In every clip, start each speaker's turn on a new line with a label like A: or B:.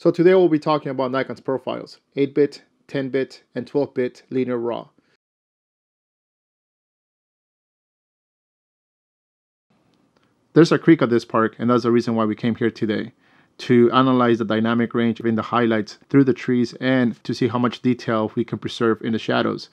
A: So today we'll be talking about Nikon's profiles, 8-bit, 10-bit, and 12-bit linear raw. There's a creek at this park and that's the reason why we came here today to analyze the dynamic range in the highlights through the trees and to see how much detail we can preserve in the shadows.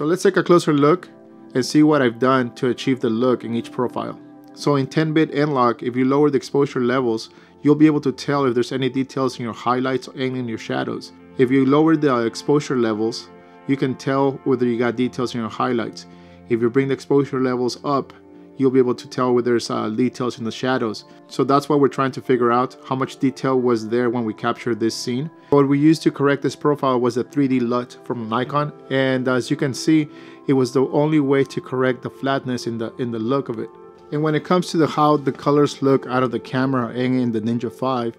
A: So let's take a closer look and see what I've done to achieve the look in each profile. So in 10-bit N-Log, if you lower the exposure levels, you'll be able to tell if there's any details in your highlights and in your shadows. If you lower the exposure levels, you can tell whether you got details in your highlights. If you bring the exposure levels up, you'll be able to tell where there's uh, details in the shadows. So that's why we're trying to figure out, how much detail was there when we captured this scene. What we used to correct this profile was a 3D LUT from Nikon, and as you can see, it was the only way to correct the flatness in the, in the look of it. And when it comes to the, how the colors look out of the camera and in the Ninja V,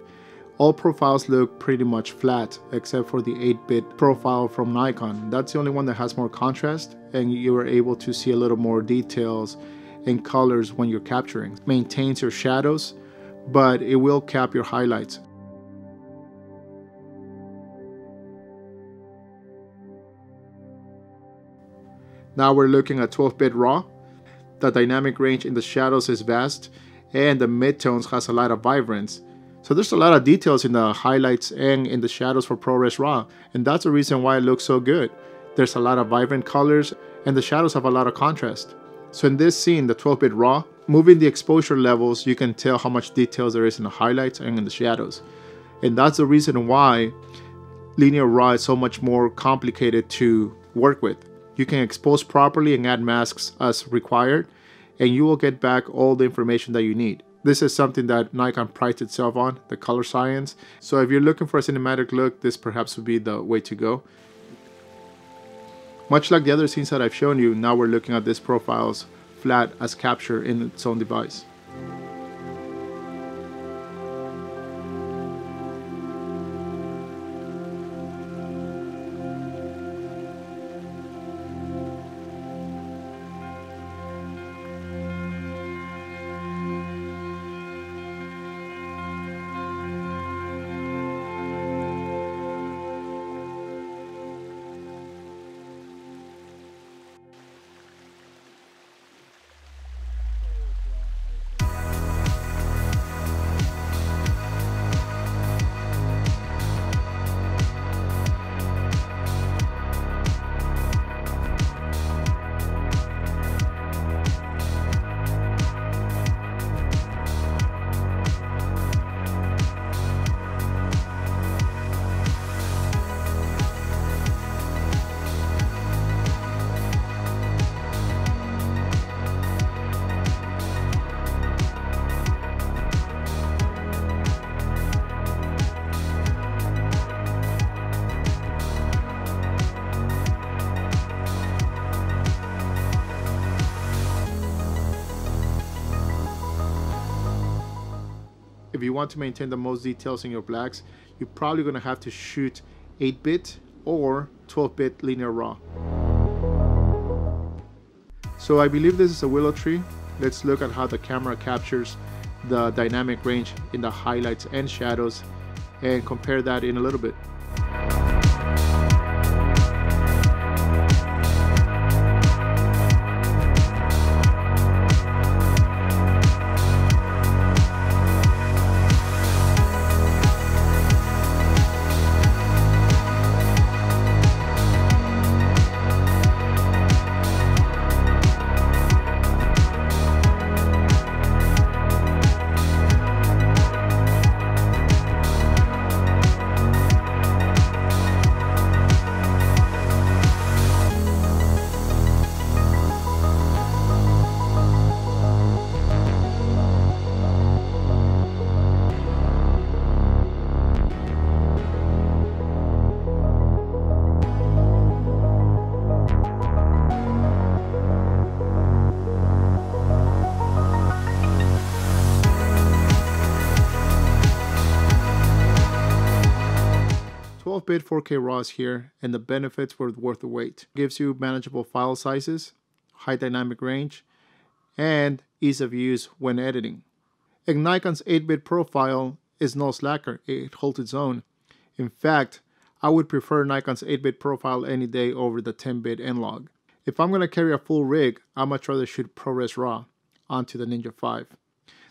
A: all profiles look pretty much flat except for the 8-bit profile from Nikon. That's the only one that has more contrast and you were able to see a little more details and colors when you're capturing. Maintains your shadows, but it will cap your highlights. Now we're looking at 12-bit RAW. The dynamic range in the shadows is vast, and the midtones has a lot of vibrance. So there's a lot of details in the highlights and in the shadows for ProRes RAW, and that's the reason why it looks so good. There's a lot of vibrant colors, and the shadows have a lot of contrast. So in this scene, the 12-bit RAW, moving the exposure levels, you can tell how much details there is in the highlights and in the shadows. And that's the reason why linear RAW is so much more complicated to work with. You can expose properly and add masks as required, and you will get back all the information that you need. This is something that Nikon prides itself on, the color science. So if you're looking for a cinematic look, this perhaps would be the way to go. Much like the other scenes that I've shown you, now we're looking at this profiles flat as capture in its own device. If you want to maintain the most details in your blacks, you're probably going to have to shoot 8-bit or 12-bit linear raw. So I believe this is a willow tree. Let's look at how the camera captures the dynamic range in the highlights and shadows and compare that in a little bit. 12-bit 4K RAWs here, and the benefits were worth the wait. It gives you manageable file sizes, high dynamic range, and ease of use when editing. And Nikon's 8-bit profile is no slacker, it holds its own. In fact, I would prefer Nikon's 8-bit profile any day over the 10-bit N-Log. If I'm going to carry a full rig, I'd much rather shoot ProRes RAW onto the Ninja V.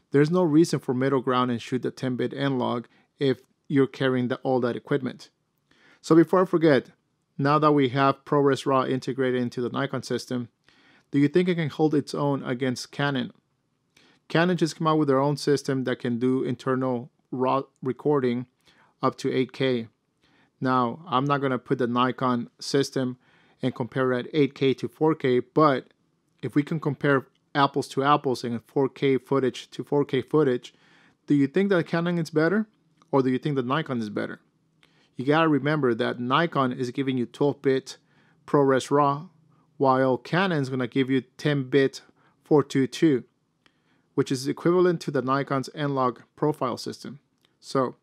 A: There's no reason for middle ground and shoot the 10-bit N-Log if you're carrying the, all that equipment. So before I forget, now that we have ProRes RAW integrated into the Nikon system, do you think it can hold its own against Canon? Canon just came out with their own system that can do internal RAW recording up to 8K. Now, I'm not going to put the Nikon system and compare it at 8K to 4K, but if we can compare apples to apples and 4K footage to 4K footage, do you think that Canon is better or do you think that Nikon is better? You gotta remember that Nikon is giving you 12-bit ProRes RAW, while Canon is gonna give you 10-bit 422, which is equivalent to the Nikon's N-Log profile system. So,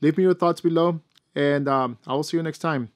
A: leave me your thoughts below, and um, I will see you next time.